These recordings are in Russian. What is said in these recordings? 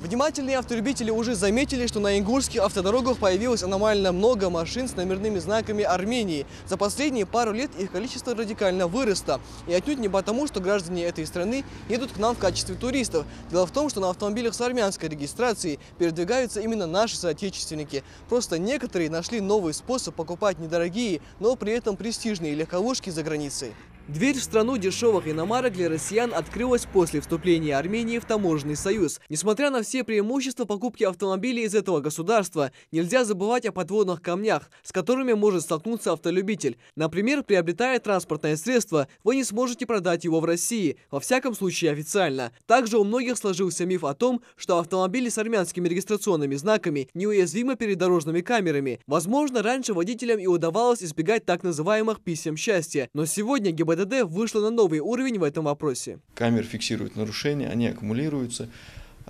Внимательные автолюбители уже заметили, что на ингушских автодорогах появилось аномально много машин с номерными знаками Армении. За последние пару лет их количество радикально выросло. И отнюдь не потому, что граждане этой страны едут к нам в качестве туристов. Дело в том, что на автомобилях с армянской регистрацией передвигаются именно наши соотечественники. Просто некоторые нашли новый способ покупать недорогие, но при этом престижные легковушки за границей. Дверь в страну дешевых иномарок для россиян открылась после вступления Армении в таможенный союз. Несмотря на все преимущества покупки автомобилей из этого государства, нельзя забывать о подводных камнях, с которыми может столкнуться автолюбитель. Например, приобретая транспортное средство, вы не сможете продать его в России, во всяком случае официально. Также у многих сложился миф о том, что автомобили с армянскими регистрационными знаками неуязвимы перед дорожными камерами. Возможно, раньше водителям и удавалось избегать так называемых писем счастья, но сегодня ГИБДД ГИБДД вышла на новый уровень в этом вопросе. Камеры фиксируют нарушения, они аккумулируются.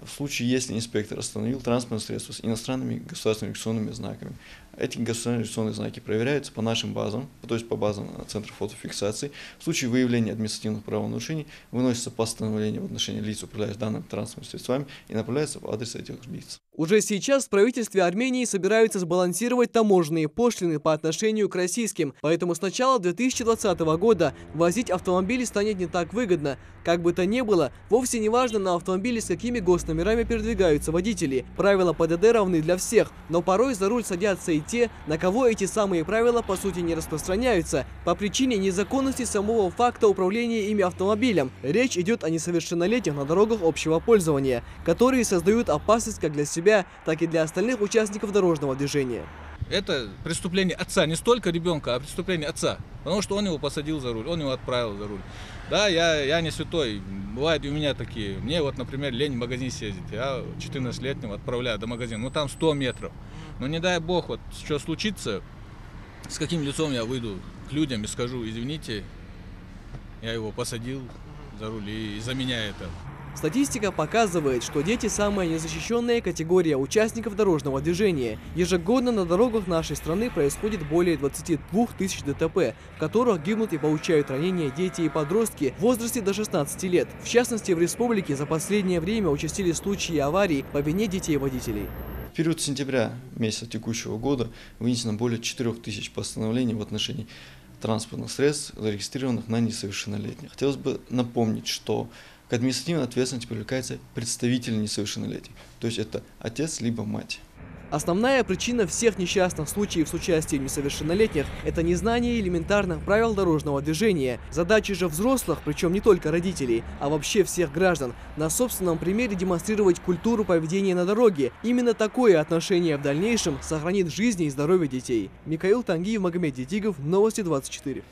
В случае, если инспектор остановил транспортное средство с иностранными государственными регистрационными знаками, эти государственные знаки проверяются по нашим базам, то есть по базам Центра фотофиксации. В случае выявления административных правонарушений выносится постановление в отношении лиц, управляющих данными транспортными средствами, и направляется в адрес этих лиц. Уже сейчас в правительстве Армении собираются сбалансировать таможенные пошлины по отношению к российским, поэтому с начала 2020 года возить автомобили станет не так выгодно. Как бы то ни было, вовсе не важно на автомобиле с какими госномерами передвигаются водители. Правила ПДД равны для всех, но порой за руль садятся и те, на кого эти самые правила по сути не распространяются, по причине незаконности самого факта управления ими автомобилем. Речь идет о несовершеннолетних на дорогах общего пользования, которые создают опасность как для себя, так и для остальных участников дорожного движения. Это преступление отца, не столько ребенка, а преступление отца. Потому что он его посадил за руль, он его отправил за руль. Да, я, я не святой, бывают у меня такие. Мне вот, например, лень в магазин съездить. Я 14-летнего отправляю до магазина, ну там 100 метров. Но не дай бог, вот что случится, с каким лицом я выйду к людям и скажу, извините, я его посадил за руль, и за меня это. Статистика показывает, что дети – самая незащищенная категория участников дорожного движения. Ежегодно на дорогах нашей страны происходит более 22 тысяч ДТП, в которых гибнут и получают ранения дети и подростки в возрасте до 16 лет. В частности, в республике за последнее время участились случаи аварий по вине детей-водителей. В период сентября месяца текущего года вынесено более 4 тысяч постановлений в отношении транспортных средств, зарегистрированных на несовершеннолетних. Хотелось бы напомнить, что к административной ответственности привлекается представитель несовершеннолетних, то есть это отец либо мать. Основная причина всех несчастных случаев с участием несовершеннолетних – это незнание элементарных правил дорожного движения. Задача же взрослых, причем не только родителей, а вообще всех граждан, на собственном примере демонстрировать культуру поведения на дороге. Именно такое отношение в дальнейшем сохранит жизни и здоровье детей. Михаил Тангиев, Магомед Детигов, Новости 24.